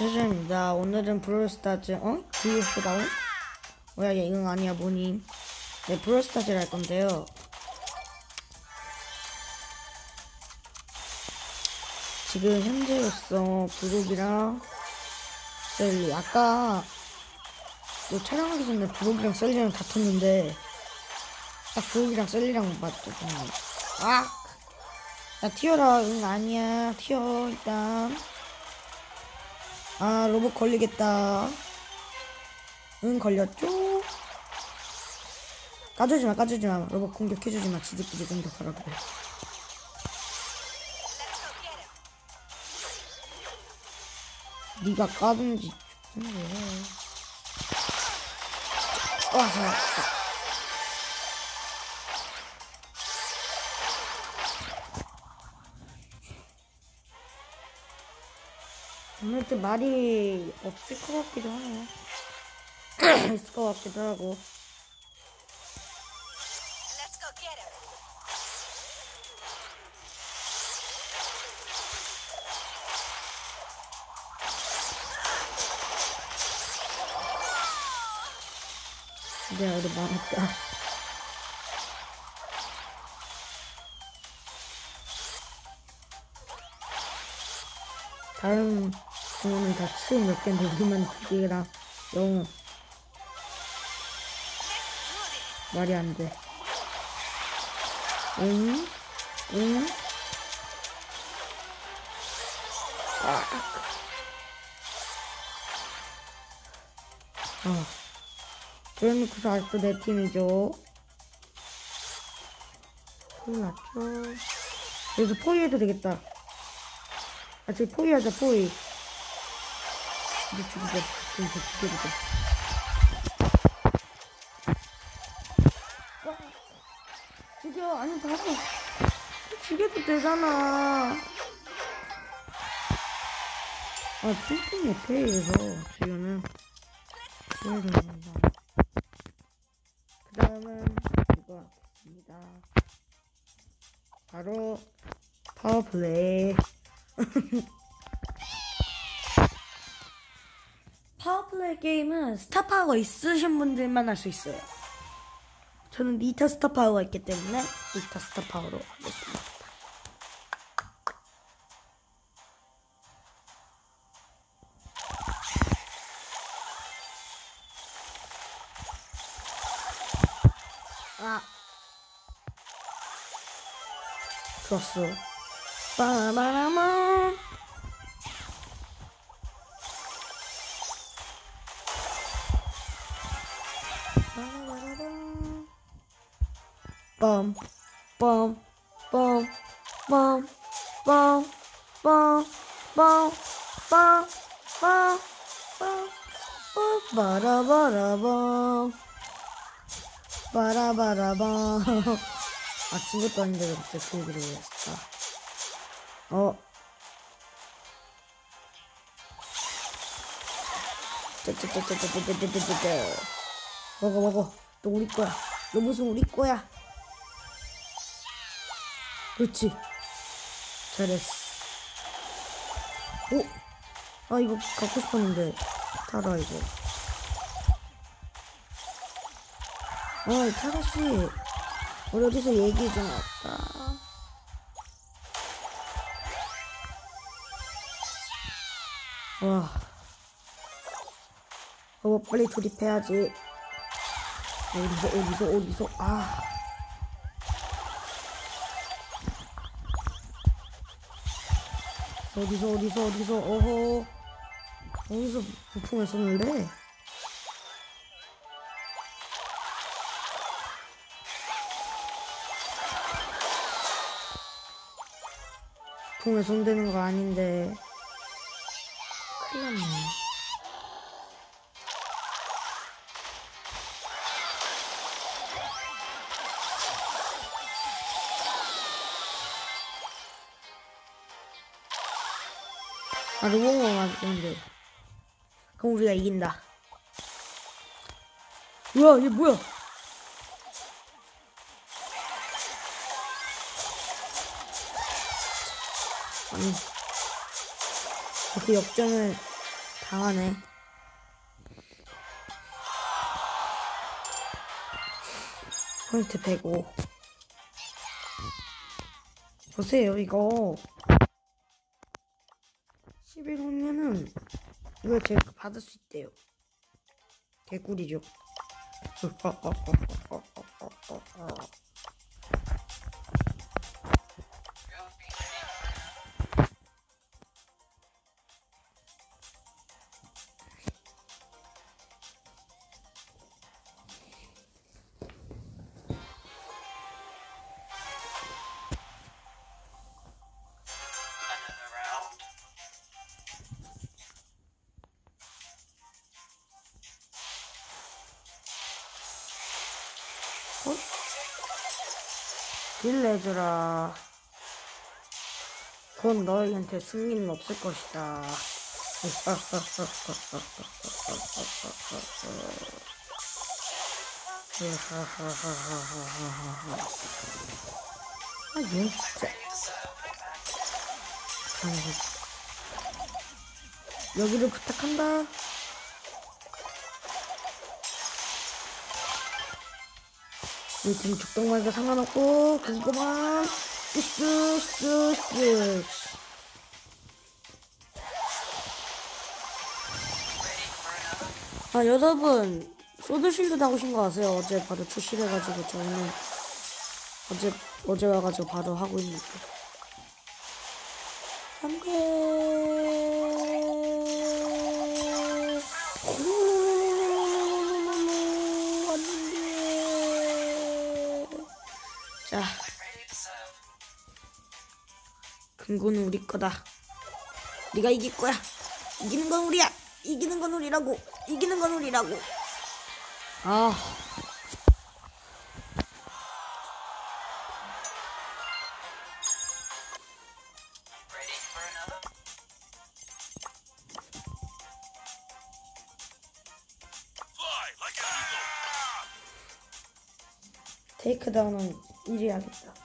죄송합니다. 오늘은 브롤스타즈, 어? VF 다운? 뭐야, 얘 이건 아니야, 뭐니? 네, 브롤스타즈를 할 건데요. 지금 현재로서 브록이랑 셀리. 아까 또 촬영하기 전에 브록이랑 셀리랑 다퉜는데, 딱 브록이랑 셀리랑 맞거든요. 아! 야, 튀어라. 응, 아니야. 튀어, 일단. 아 로봇 걸리겠다. 응 걸렸죠? 까주지마 까주지마. 로봇 공격해주지마. 지들끼리 공격하라 그래 니가 까든지 죽든지. 해 와, 살 았다. 오늘 또 말이 없을 것 같기도 하네요. 있을 것 같기도 하고. 내가 우리 망했다. 다른 공원은 다 치우 몇 개인데 우리만 두 개랑 너무 말이 안 돼. 응? 응? 아. 아. 그러니까 아직도 내 팀이죠. 큰일 났죠. 여기서 포위해도 되겠다. 아, 저기 포위하자, 포위. 이제 죽이자, 저 죽여보자. 와, 죽여, 아니, 바로. 죽여도 되잖아. 아, 핑핑이 페이에서 지금은. 죽여줍니다. 그 다음은 이거 하겠습니다. 바로 파워플레이. 파워플레이 게임은 스타파워 있으신 분들만 할 수 있어요. 저는 니타 스타파워가 있기 때문에 니타 스타파워로 하겠습니다. 아. 좋았어. 빠라바라마. 빰, 빰, 빰, 빰, 빰, 빰, 빰, 빰, 빰, 빰, 빰, 빠라바라밤. 빠라바라밤. 아침 것도 아닌데 왜 갑자기 그 얘기를 왜 했을까? 어. 짜짜짜짜짜짜짜짜짜. 먹어 먹어. 너 우리 거야. 너 무슨 우리 거야. 그렇지. 잘했어. 오. 아 이거 갖고 싶었는데 타라 이거. 어 타라씨. 우리 어디서 얘기 좀 할까? 와. 어, 빨리 조립해야지. 어디서, 어디서, 어디서, 아. 어디서, 어디서, 어디서, 어허. 어디서 부품을 썼는데? 통에 손대는 거 아닌데 큰일 났네 아 로봇만 맞는데 그럼 우리가 이긴다 뭐야 얘 뭐야 아니 그 역전을 당하네. 포인트 105. 보세요, 이거. 11호면은 이거 제가 받을 수 있대요. 개꿀이죠. 딜 내주라. 그건 너희한테 승리는 없을 것이다. 아, 얘 진짜. 여기를 부탁한다. 우리 팀 죽동 말고 상관없고 궁금한 뚜뚜뚜뚜 아 여러분 소드실드 나오신 거 아세요? 어제 바로 출시를 해가지고 저희는 어제 어제 와가지고 바로 하고 있는데. 안돼 금고는 우리 거다. 네가 이길 거야. 이기는 건 우리야. 이기는 건 우리라고. 이기는 건 우리라고. 아. 테이크다운은 1위 하겠다.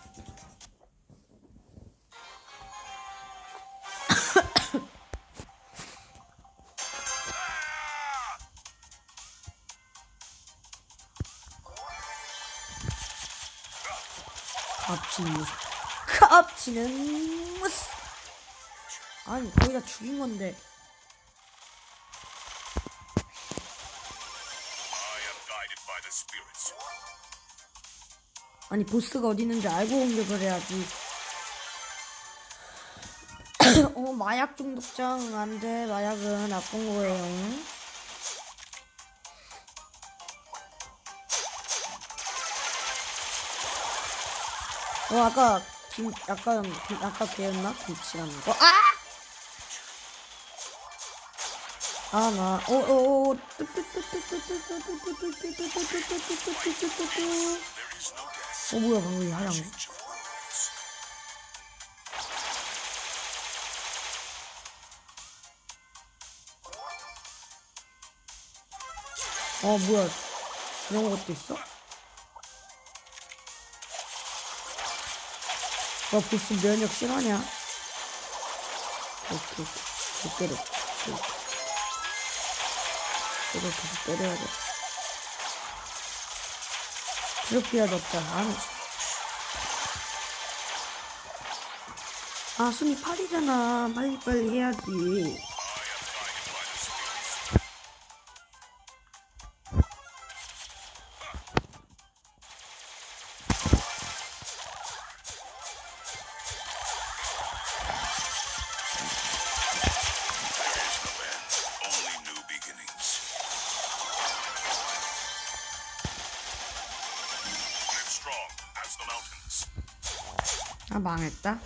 갑치는 무슨 갑치는 무슨 아니 거의 다 죽인 건데. 아니 보스가 어디 있는지 알고 공격을 해야지. 어 마약 중독장 안돼 마약은 나쁜 거예요. 어 아까 김 약간 김- 아까 걔였나 김치라는 거? 아! 아 나 오오 There is no death. 어 뭐야 방금 이 하얀 거? 어 뭐야 그런 것도 있어? 와 보스 면역 실화냐? 오케이 오케이 때려 오케이. 때려 계속 때려야 돼 트로피야 넣자 안. 아 순위 8이잖아 빨리빨리 해야지 아 망했다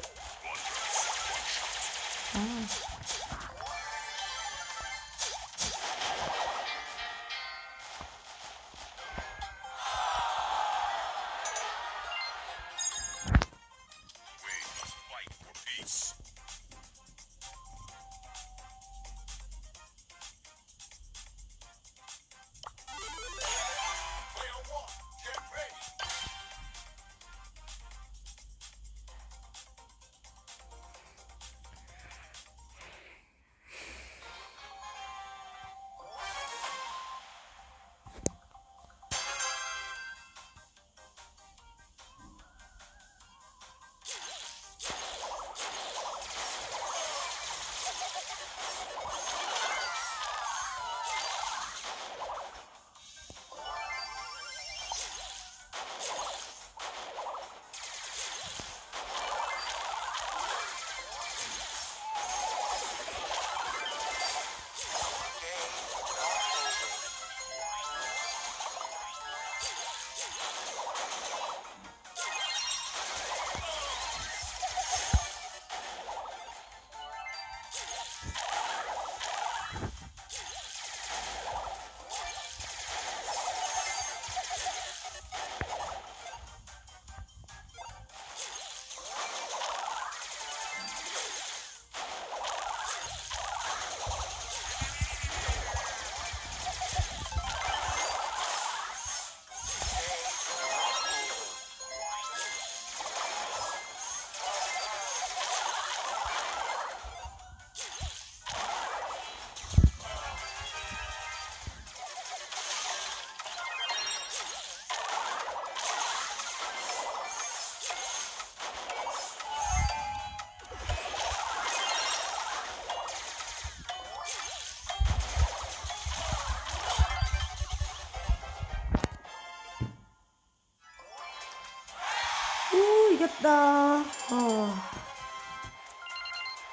이겼다. 어.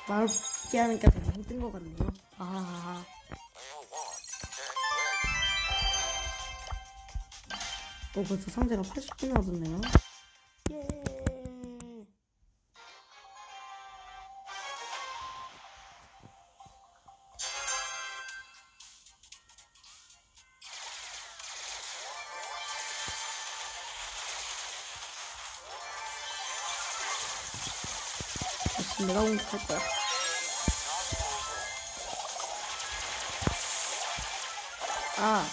말 없게 하니까 되게 힘든 것 같네요. 아. 어, 벌써 상자가 80분 얻었네요. 내가 공격할 거야. 아.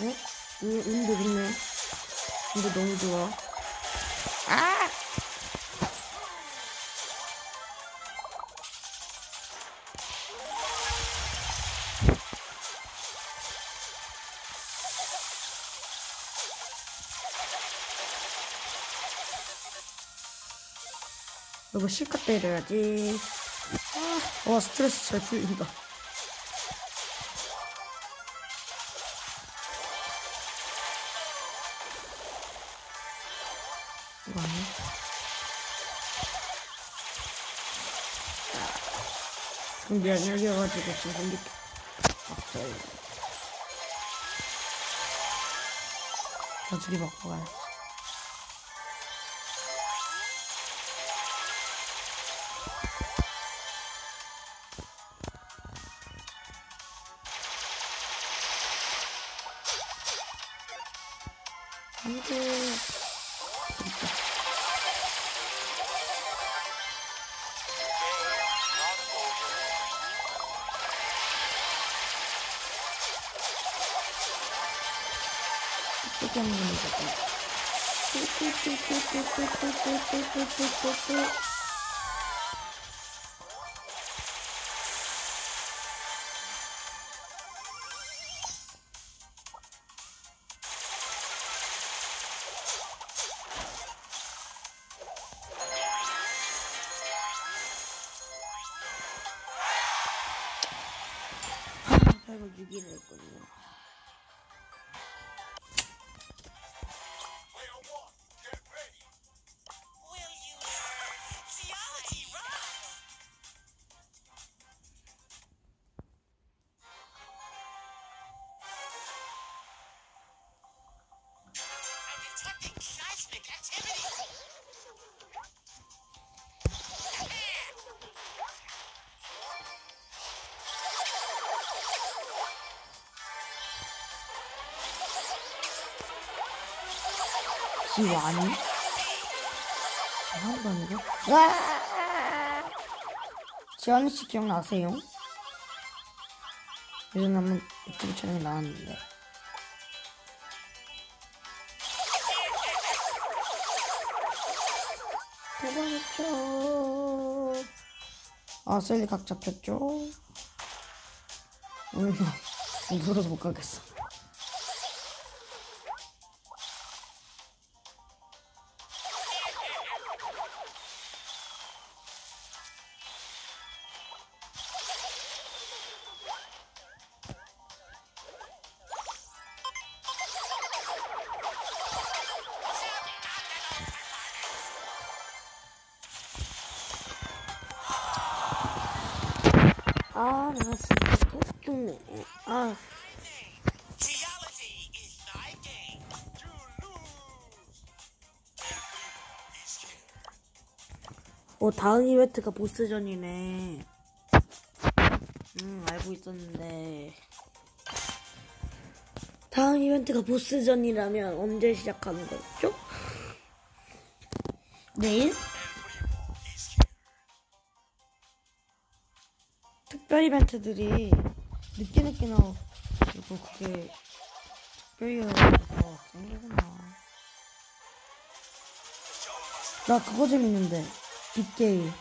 어? 운, 운도 좋네. 운도 너무 좋아. 아! 이거 실컷 때려야지. 아, 와, 스트레스 잘 풀린다. 이거 아니야? 준비 안 열려가지고 지금 이렇게 없어요. 나중에 먹고 가야 とと。最後ビビるこれは。 지완이? 지완도 아니고? 와! 지완이 씨 기억나세요? 예전에 한번 유튜브 촬영에 나왔는데. 도망쳐. 아, 셀리 각 잡혔죠? 오늘 무서워서 못 가겠어. 어, 다음 이벤트가 보스전이네. 음, 알고 있었는데. 다음 이벤트가 보스전이라면 언제 시작하는 거였죠? 내일? 특별 이벤트들이 늦게 늦게 나오고 그게 더 생기구나. 나 그거 재밌는데 빅게임.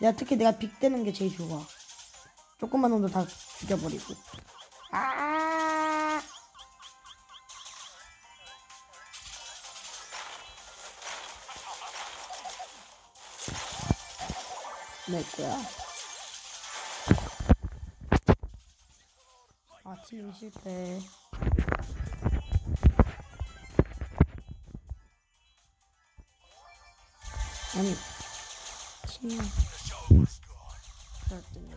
내가 특히 내가 빅 되는 게 제일 좋아. 조금만 놈도 다 죽여버리고. 아! 내 거야. 아 치는 실패. 아니. 그랬더니.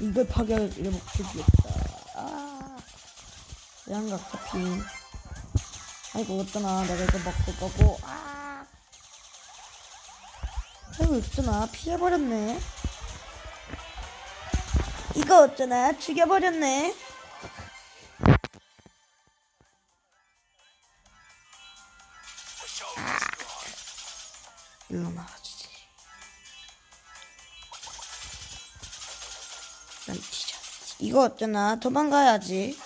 이걸 파괴를 목적이었다. 아, 양각 잡힌. 아이고, 어쩌나. 내가 이거 먹을 거고. 아. 아이고, 어쩌나. 피해버렸네. 이거 어쩌나. 죽여버렸네. 이거 어쩌나. 도망가야지.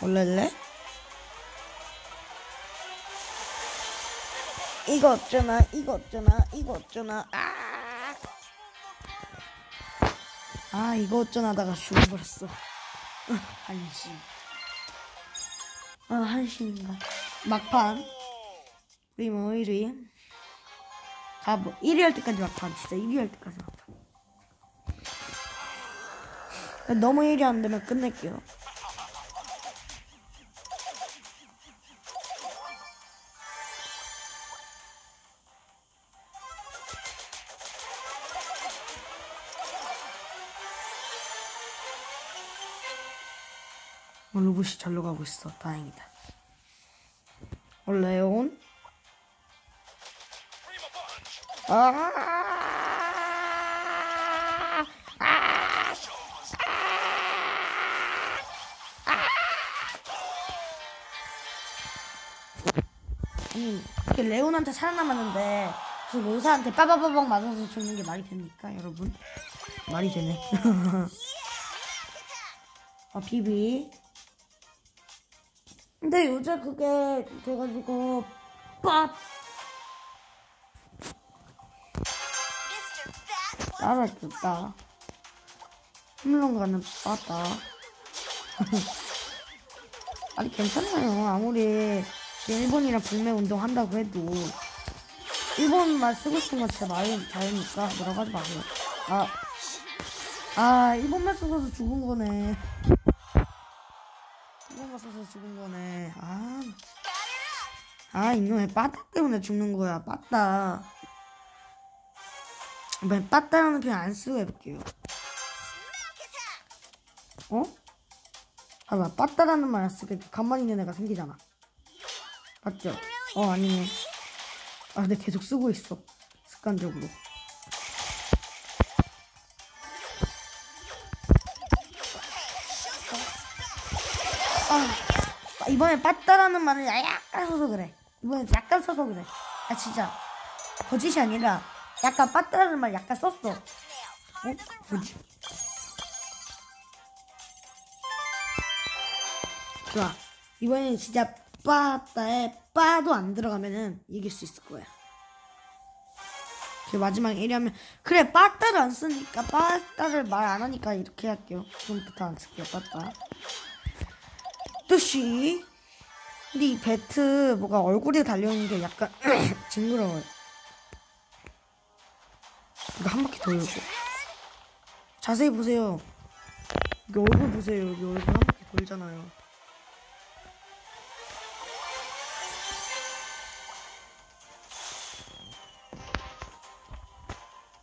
올렐래? 이거 어쩌나, 이거 어쩌나, 이거 어쩌나, 아! 아, 이거 어쩌나 하다가 죽어버렸어. 으, 한심. 아, 한심인가. 막판. 리모 1위. 아, 뭐, 1위 할 때까지 막판. 진짜 1위 할 때까지 막판. 너무 1위 안 되면 끝낼게요. 어, 로봇이 잘로 가고 있어. 다행이다. 원래온. 아! 이렇게 레온한테 살아남았는데 그 로사한테 빠바바박 맞아서 죽는 게 말이 됩니까, 여러분? 말이 되네. 아, 비비. 근데 요새 그게 돼가지고 빠 알아줬다. 홈런 가는 빠다. 아니 괜찮아요. 아무리 일본이랑 불매 운동 한다고 해도 일본말 쓰고 싶은 거제 마음 자유니까 뭐라고 하지 마세요. 아, 아 일본말 써서 죽은 거네. 일본말 써서 죽은 거네. 아, 아 이놈의 빠따 때문에 죽는 거야. 빠따. 이번엔 빠따라는 표현 안 쓰고 해볼게요. 어? 봐봐, 빠따라는 말안 이렇게 가만히 있는 애가 생기잖아. 맞죠? 어, 아니네. 아, 근데 계속 쓰고 있어. 습관적으로. 아, 이번에 빠따라는 말을 약간 써서 그래. 이번에 약간 써서 그래. 아, 진짜. 거짓이 아니라 약간 빠따라는 말 약간 썼어. 어? 뭐지? 좋아. 이번엔 진짜 빠따에 빠도 안 들어가면은 이길 수 있을 거야. 그 마지막 1위 하면 그래 빠따를 안 쓰니까 빠따를 말 안 하니까 이렇게 할게요. 지금부터 안 쓸게요 빠따. 뜻이 근데 이 배트 뭐가 얼굴에 달려있는 게 약간 징그러워요. 이거 한 바퀴 돌고 자세히 보세요. 여기 얼굴 보세요. 여기 얼굴 한 바퀴 돌잖아요.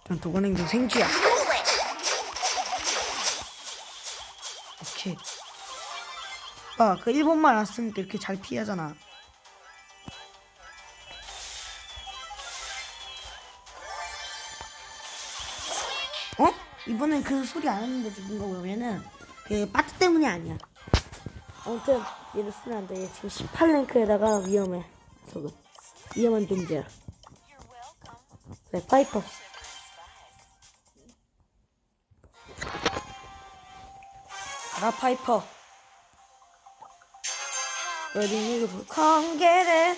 난 도관행동 생쥐야. 오케이. 아, 그 일본말 안 쓰니까 이렇게 잘 피하잖아. 어? 이번엔 그 소리 안 했는데 죽은 거 보면은 그 바트 때문이 아니야. 아무튼 얘를 쓰면 안 돼. 얘 지금 18랭크에다가 위험해. 저거 위험한 존재야. 네, 파이퍼. 가라 파이퍼. 어린이 불kon게래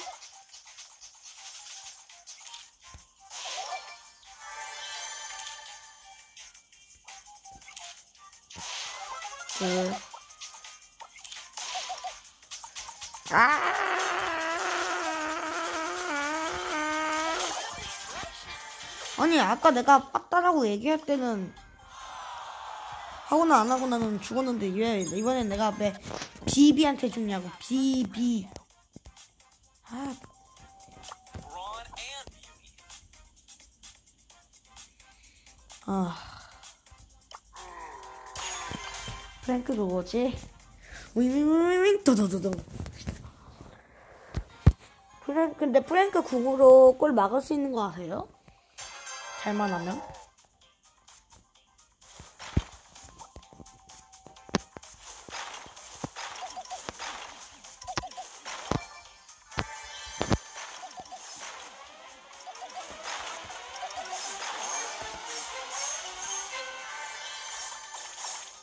둘. 아! 아니 아까 내가 빠따라고 얘기할 때는 하거나 안 하고 나는 죽었는데 왜 이번엔 내가 왜 비비한테 죽냐고 비비. 아. 프랭크 그거지? 윙윙윙윙 도도도도. 프랭크 근데 프랭크 궁으로 골 막을 수 있는 거 아세요? 잘만 하면?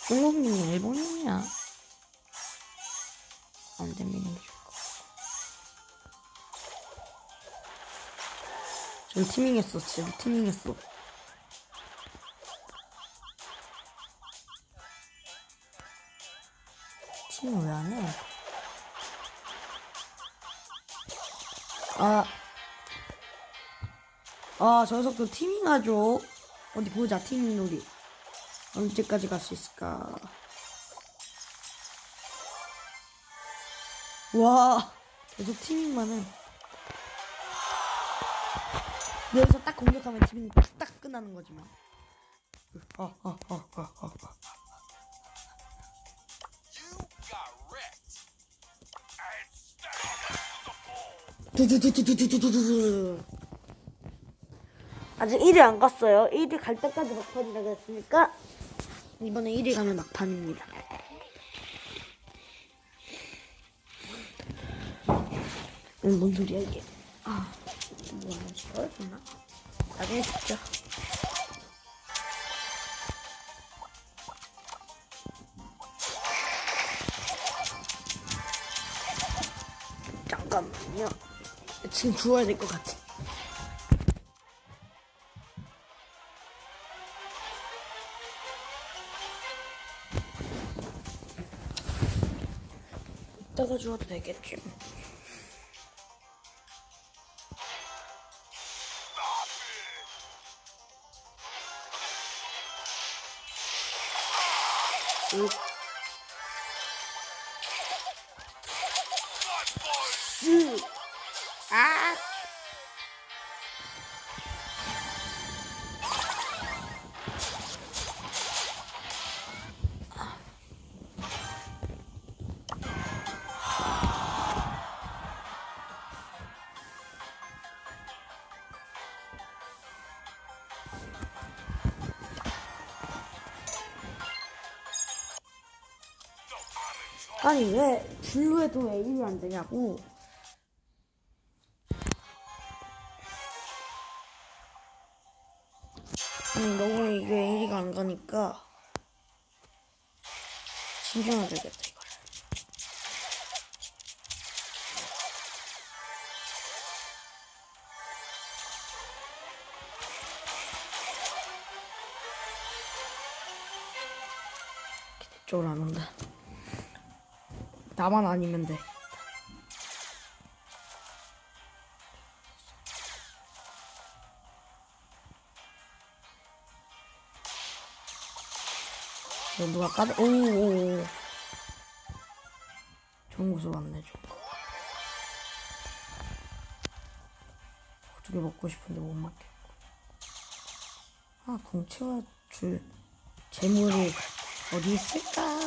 중국인이야 일본인이야 안 되면 게 좋을 것 같아 좀 티밍했어 지금 티밍했어 티밍 왜 안 해? 아, 아, 저 녀석도 티밍하죠. 어디 보자, 티밍 놀이. 언제까지 갈 수 있을까? 와, 계속 티밍만 해. 근데 여기서 딱 공격하면 티밍 딱 끝나는 거지만. 어, 어, 어, 어, 어, 어. You got wrecked. And stand the ball. 두두두두두두두두. 아직 1위 안 갔어요. 1위 갈 때까지 막판이라고 했으니까 이번에 1위 가면 막판입니다. 음, 뭔 소리야 이게? 아, 뭐야, 썰어줬나? 나중에 듣자. 잠깐만요. 지금 주워야 될 것 같아. 주워도 되겠지. 쓱. 아니 왜 블루에도 왜 1위 안 되냐고. 아니 너무 이게 1위가 안 가니까 신경을 들겠다 이걸 이쪽으로 안 온다 나만 아니면 돼. 누가 까지? 오오오. 좋은 곳으로 왔네. 두개 먹고 싶은데 못 먹겠고. 아, 공채와 줄 재물이 어디 있을까?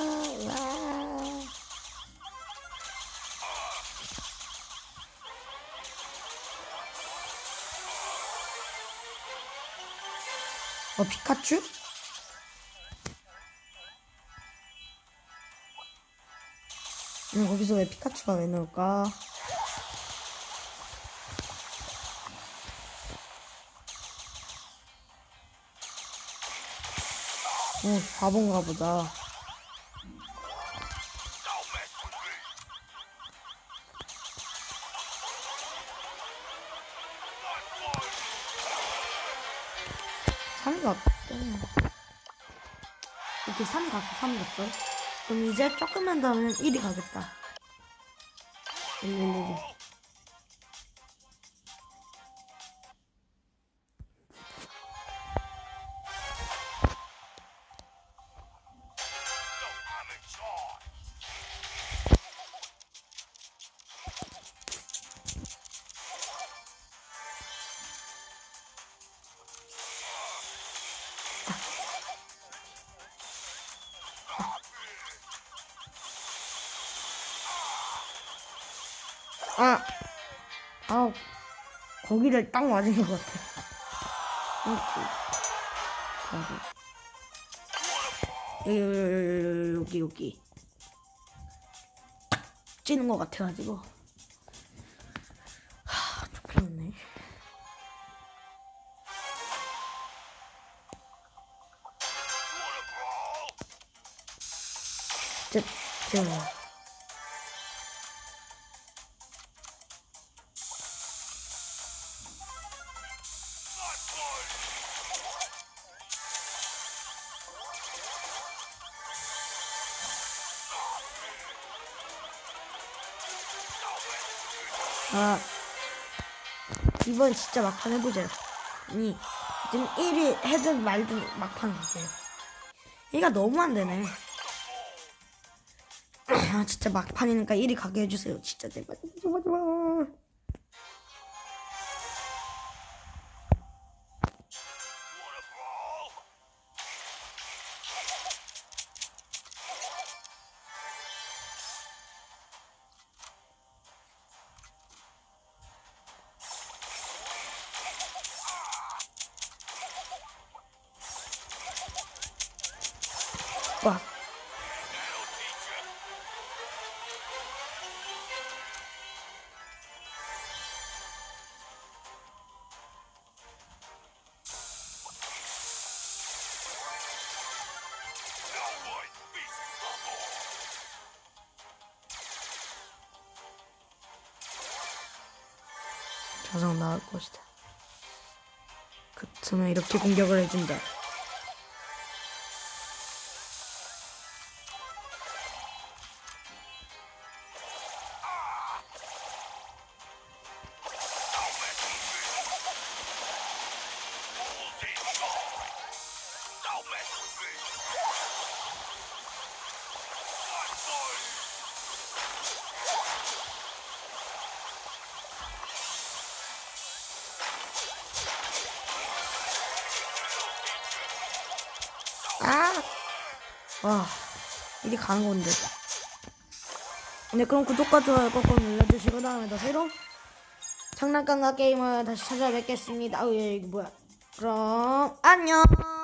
어, 피카츄? 음, 거기서 왜 피카츄가 왜 나올까? 어, 바본가 보다. 이렇게 3위 갔어, 3위 갔어. 그럼 이제 조금만 더 하면 1위 가겠다. 1, 1, 1, 1. 아, 아, 거기를 딱 맞은 것 같아. 여기, 여기, 여기, 여기. 탁 찌는 것 같아가지고. 하, 좋겠네. 저, 저. 이번 진짜 막판 해보자. 아니, 지금 1위 해든 말든 막판 하세요. 얘가 너무 안 되네. 아, 진짜 막판이니까 1위 가게 해주세요. 진짜 제발, 제발, 제발. 자석 나올 것이다. 그렇다면 이렇게 공격을 해준다. 가는 건데. 네, 그럼 구독과 좋아요 꼭꼭 눌러주시고 다음에 더 새로운 장난감과 게임을 다시 찾아뵙겠습니다. 아우, 얘 이거 뭐야. 그럼, 안녕!